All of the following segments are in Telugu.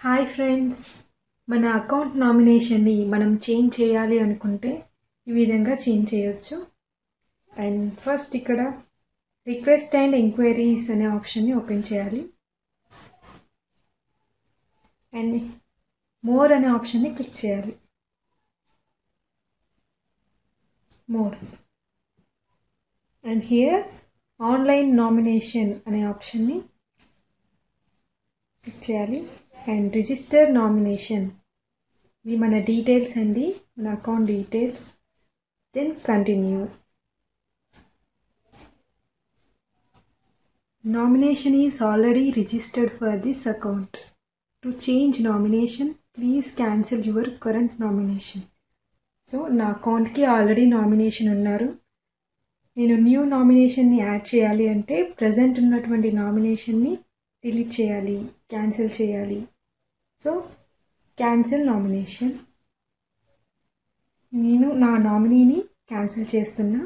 Hi friends. మన అకౌంట్ నామినేషన్ని మనం చేంజ్ చేయాలి అనుకుంటే ఈ విధంగా చేంజ్ చేయొచ్చు. అండ్ ఫస్ట్ ఇక్కడ రిక్వెస్ట్ అండ్ ఎంక్వైరీస్ అనే ఆప్షన్ని ఓపెన్ చేయాలి. అండ్ మోర్ అనే ఆప్షన్ని క్లిక్ చేయాలి. More. And here online nomination అనే ఆప్షన్ని క్లిక్ చేయాలి. అండ్ రిజిస్టర్ నామినేషన్ ఇవి మన డీటెయిల్స్ అండి మన account details then continue nomination is already registered for this account to change nomination please cancel your current nomination so నా అకౌంట్కి ఆల్రెడీ నామినేషన్ ఉన్నారు. నేను న్యూ నామినేషన్ని యాడ్ చేయాలి అంటే ప్రజెంట్ ఉన్నటువంటి నామినేషన్ని డిలీట్ చేయాలి క్యాన్సిల్ చేయాలి. సో క్యాన్సిల్ నామినేషన్ నేను నా నామినీని క్యాన్సిల్ చేస్తున్నా.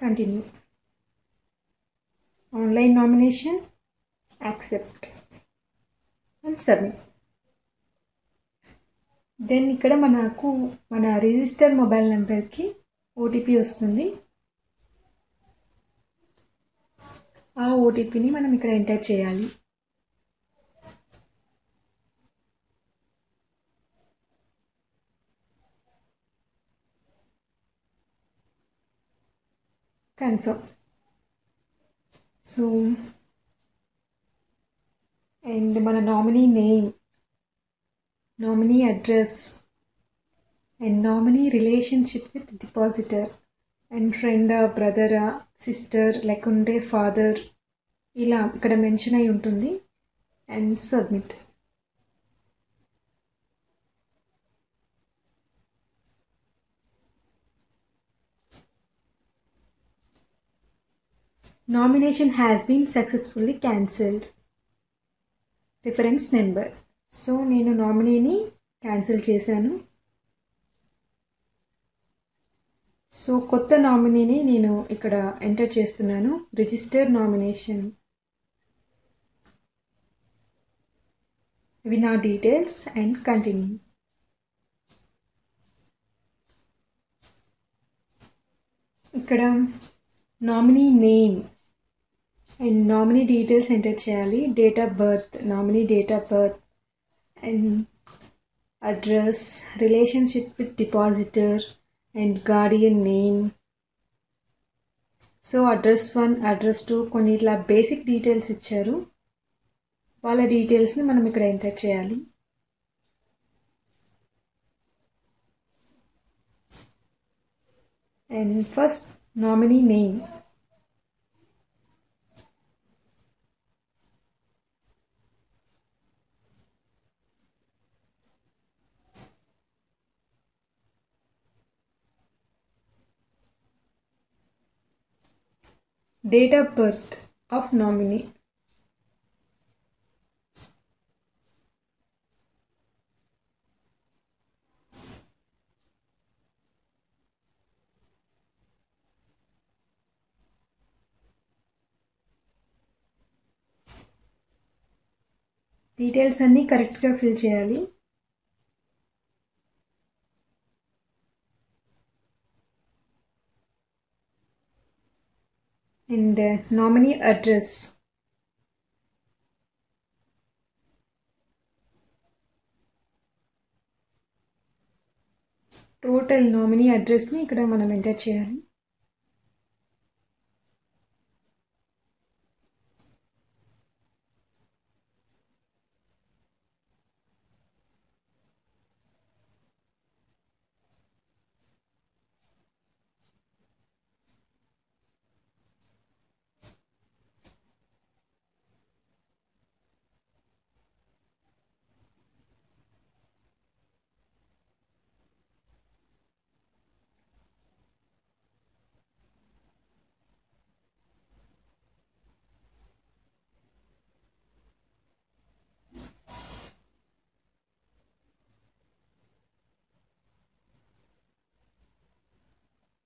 Continue online nomination accept and submit then ఇక్కడ మనకు మన రిజిస్టర్ మొబైల్ నెంబర్కి ఓటీపీ వస్తుంది. ఆ ఓటీపీని మనం ఇక్కడ ఎంటర్ చేయాలి. కన్ఫర్మ్ సో అండ్ మన nominee name nominee address and nominee relationship with depositor and ఫ్రెండా బ్రదరా సిస్టర్ లేకుంటే ఫాదర్ ఇలా ఇక్కడ మెన్షన్ అయి ఉంటుంది and submit nomination has been successfully cancelled reference number so నేను నామినీని క్యాన్సిల్ చేశాను. సో కొత్త నామినీని నేను ఇక్కడ ఎంటర్ చేస్తున్నాను. రిజిస్టర్ నామినేషన్ ఇవి నా డీటెయిల్స్ అండ్ కంటిన్యూ ఇక్కడ nominee name and nominee details enter చేయాలి. Date of birth nominee date of birth and address relationship with depositor and guardian name. So address one address two కొన్ని ఇట్లా బేసిక్ డీటెయిల్స్ ఇచ్చారు. వాళ్ళ డీటెయిల్స్ని మనం ఇక్కడ ఎంటర్ చేయాలి. And first nominee name. date of birth of nominee details అన్నీ కరెక్ట్గా ఫిల్ చేయాలి and uh, nominee address. Total nominee అడ్రస్ని ఇక్కడ మనం ఎంటర్ చేయాలి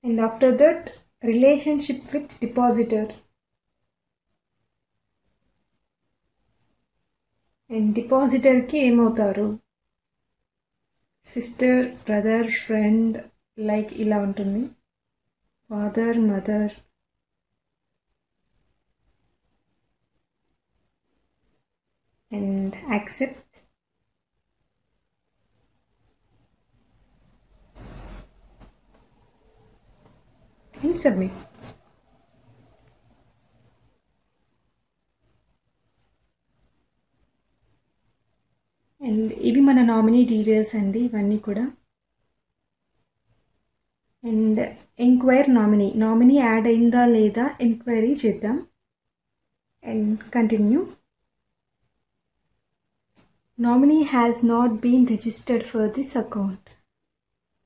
and after that relationship with depositor. And డిపాజిటర్కి ఏమవుతారు? సిస్టర్ బ్రదర్ ఫ్రెండ్ లైక్ ఇలా ఉంటుంది. Father mother and accept and submit and ఇవి మన నామినీ డీటెయిల్స్ అండి ఇవన్నీ కూడా. And enquire nominee nominee add అయిందా లేదా ఎంక్వైరీ చేద్దాం. And continue nominee has not been registered for this account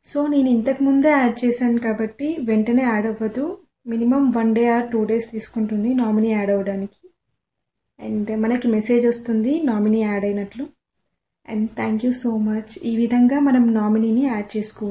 so నేను ఇంతకు ముందే యాడ్ చేశాను కాబట్టి వెంటనే యాడ్ అవ్వదు. Minimum one day or two days తీసుకుంటుంది నామినీ యాడ్ అవ్వడానికి. అండ్ మనకి మెసేజ్ వస్తుంది నామినీ యాడ్ అయినట్లు. And thank you so much. ఈ విధంగా మనం నామినీని యాడ్ చేసుకోవచ్చు.